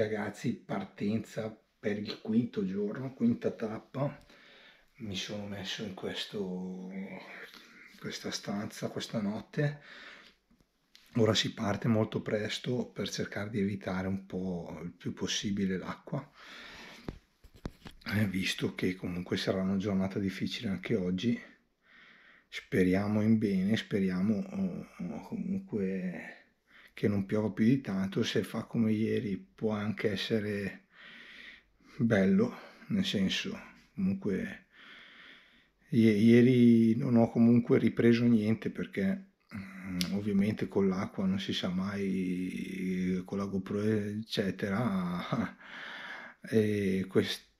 ragazzi, partenza per il quinto giorno, quinta tappa. Mi sono messo in questo, questa stanza questa notte. Ora si parte molto presto per cercare di evitare un po' il più possibile l'acqua, eh, visto che comunque sarà una giornata difficile anche oggi. Speriamo in bene, speriamo oh, comunque che non piova più di tanto, se fa come ieri può anche essere bello, nel senso, comunque ieri non ho comunque ripreso niente perché mm, ovviamente con l'acqua non si sa mai con la GoPro eccetera e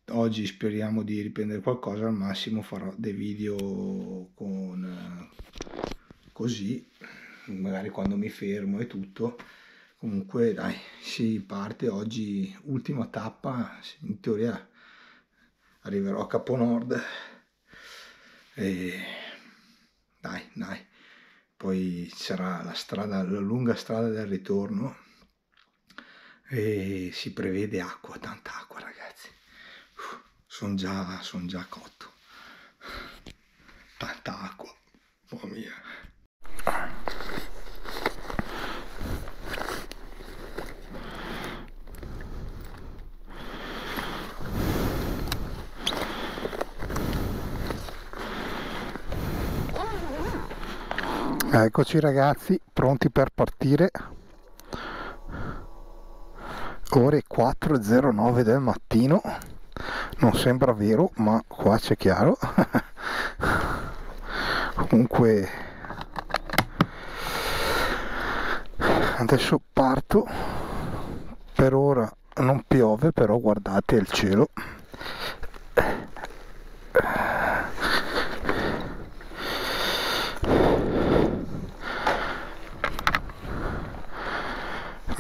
oggi speriamo di riprendere qualcosa al massimo farò dei video con così magari quando mi fermo e tutto comunque dai si parte oggi ultima tappa in teoria arriverò a Capo Nord. E dai dai poi sarà la strada la lunga strada del ritorno e si prevede acqua tanta acqua ragazzi. Sono già, son già cotto. Tanta acqua mamma mia Eccoci ragazzi, pronti per partire. Ore 4.09 del mattino. Non sembra vero, ma qua c'è chiaro. Comunque adesso parto. Per ora non piove, però guardate il cielo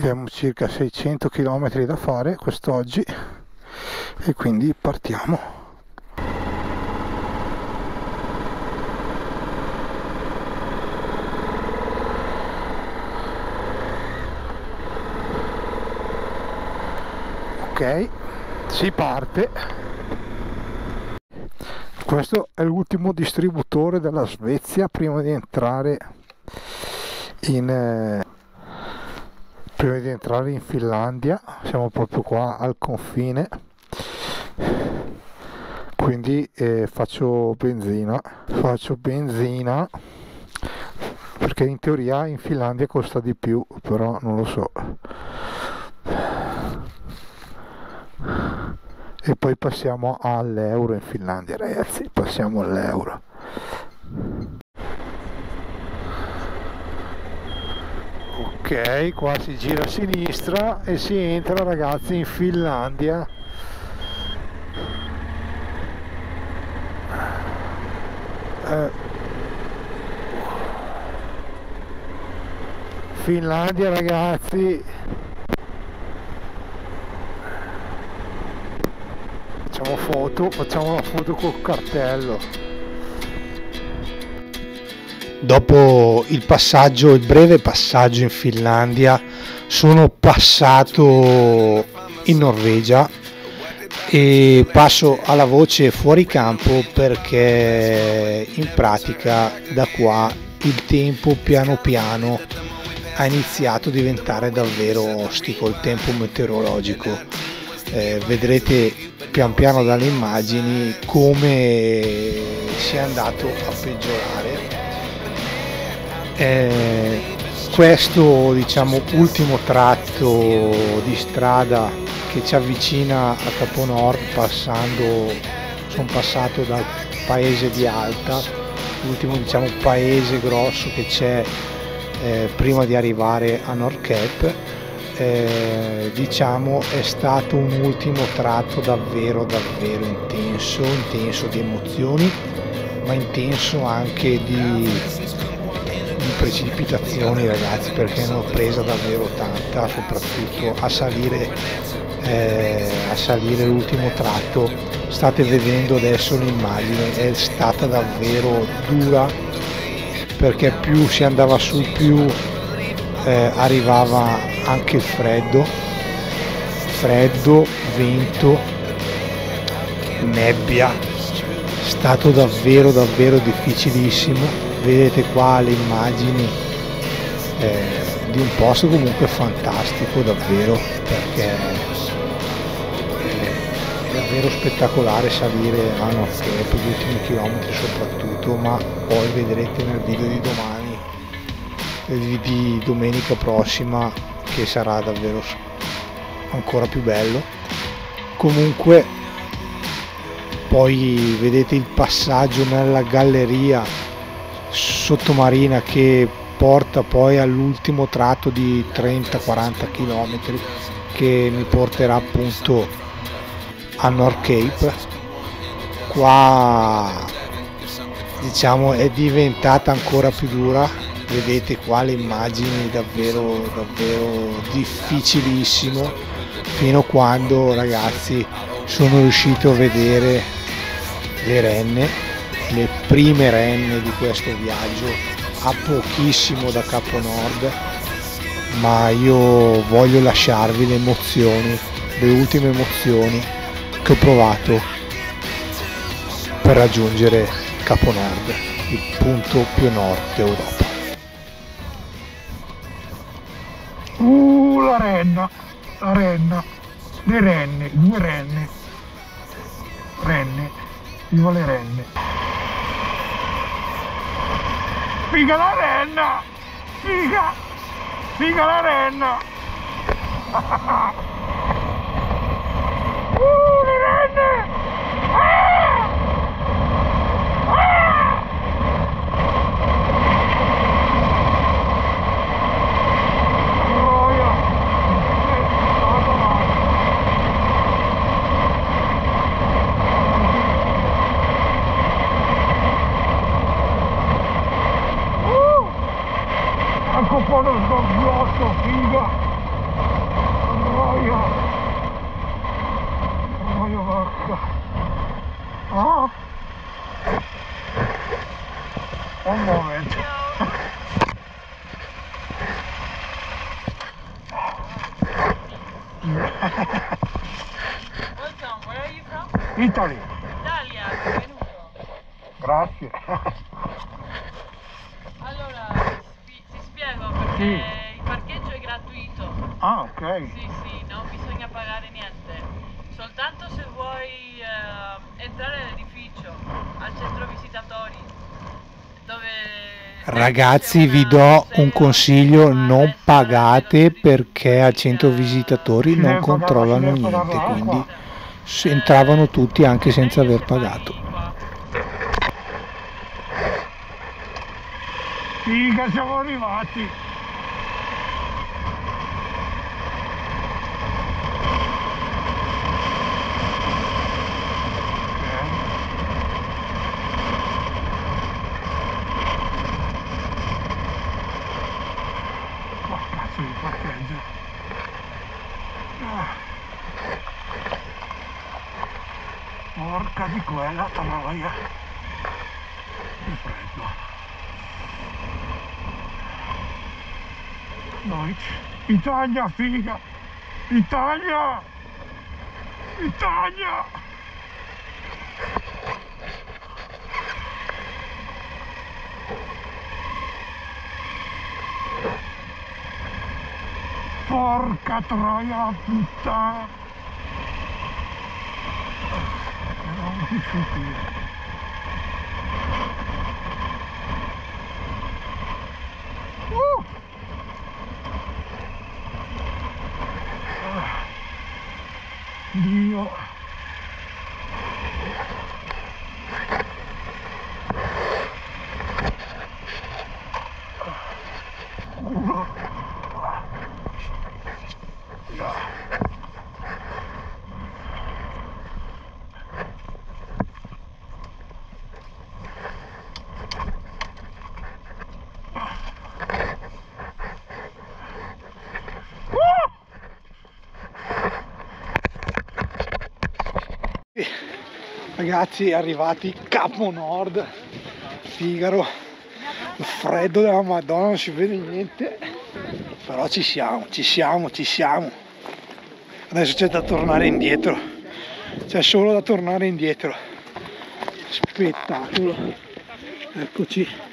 abbiamo circa 600 km da fare quest'oggi. E quindi partiamo. Ok si parte. Questo è l'ultimo distributore della Svezia prima di entrare in eh, prima di entrare in Finlandia siamo proprio qua al confine. Quindi eh, faccio benzina faccio benzina perché in teoria in Finlandia costa di più però non lo so. E poi passiamo all'euro in Finlandia ragazzi passiamo all'euro ok qua si gira a sinistra e si entra ragazzi in Finlandia. Eh. Finlandia ragazzi. Facciamo foto facciamo una foto col cartello dopo il passaggio, il breve passaggio in Finlandia, sono passato in Norvegia e passo alla voce fuori campo perché in pratica da qua il tempo piano piano ha iniziato a diventare davvero ostico il tempo meteorologico. Eh, vedrete pian piano dalle immagini come si è andato a peggiorare eh, questo diciamo ultimo tratto di strada che ci avvicina a Caponord passando sono passato dal paese di Alta l'ultimo diciamo paese grosso che c'è eh, prima di arrivare a Nord Cap eh, diciamo è stato un ultimo tratto davvero davvero intenso intenso di emozioni ma intenso anche di precipitazioni ragazzi perché ne ho presa davvero tanta soprattutto a salire eh, a salire l'ultimo tratto. State vedendo adesso l'immagine è stata davvero dura perché più si andava su più eh, arrivava anche il freddo. Freddo, vento, nebbia, stato davvero davvero difficilissimo, vedete qua le immagini eh, di un posto comunque fantastico davvero perché è davvero spettacolare salire a North Cape, gli ultimi chilometri soprattutto, ma poi vedrete nel video di domani, eh, di domenica prossima, che sarà davvero ancora più bello. Comunque poi vedete il passaggio nella galleria sottomarina che porta poi all'ultimo tratto di 30-40 km che mi porterà appunto a North Cape. Qua diciamo è diventata ancora più dura. Vedete qua le immagini davvero davvero difficilissimo fino a quando ragazzi sono riuscito a vedere le renne le prime renne di questo viaggio a pochissimo da Capo Nord ma io voglio lasciarvi le emozioni le ultime emozioni che ho provato per raggiungere Capo Nord il punto più nord d'Europa. Uh la renna la renna le renne due renne renne viva le renne figa la renna! Figa! Figa la renna uh le renne ah! Ah! Troia! Uh! Anche un po' dello sghiotto, figa! Troia! Troia vacca! Ah! Un momento! Welcome, where are you from? Italy! Italia, benvenuto. Grazie! Allora, vi- ti spiego perché Sì. il parcheggio è gratuito. Ah, ok! Sì, sì, non bisogna pagare niente. Soltanto se vuoi eh, entrare nell'edificio, al centro visitatori. Ragazzi vi do un consiglio, non pagate perché al centro visitatori Si non controllano niente, quindi entravano tutti anche senza aver pagato. Figa, siamo arrivati! Oh, cazzo di parcheggio! Ah. Quella troia! Che freddo! Deutsch. Italia, figa! Italia! Italia! Porca troia puttana! 舒服 Ragazzi arrivati Capo Nord, Figaro, il freddo della Madonna non si vede niente, però ci siamo, ci siamo, ci siamo. adesso c'è da tornare indietro. C'è solo da tornare indietro. Spettacolo. Eccoci